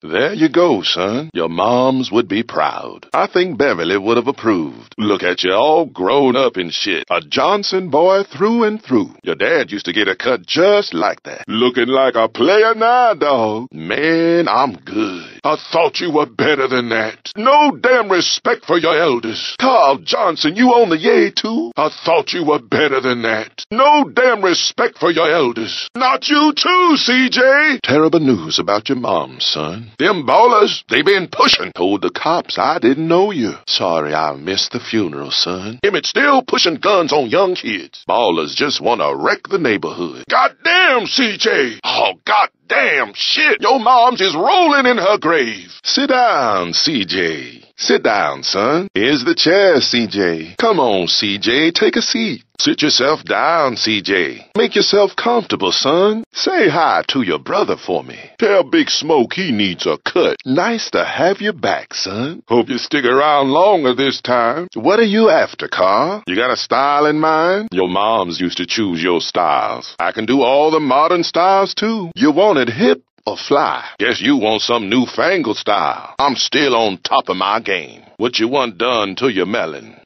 There you go, son. Your moms would be proud. I think Beverly would have approved. Look at you all grown up and shit. A Johnson boy through and through. Your dad used to get a cut just like that. Looking like a player now, dog. Man, I'm good. I thought you were better than that. No damn respect for your elders. Carl Johnson, you own the yay too? I thought you were better than that. No damn respect for your elders. Not you too, CJ. Terrible news about your mom, son. Them Ballas, they been pushing. Told the cops I didn't know you. Sorry I missed the funeral, son. Emmett still pushing guns on young kids. Ballas just wanna wreck the neighborhood. Goddamn, CJ! Oh, goddamn shit! Your mom's is rolling in her grave. Sit down, CJ. Sit down, son. Here's the chair, CJ. Come on, CJ, take a seat. Sit yourself down, CJ. Make yourself comfortable, son. Say hi to your brother for me. Tell Big Smoke he needs a cut. Nice to have you back, son. Hope you stick around longer this time. What are you after, Carl? You got a style in mind? Your moms used to choose your styles. I can do all the modern styles too. You want it hip or fly. Guess you want some newfangled style. I'm still on top of my game. What you want done to your melon?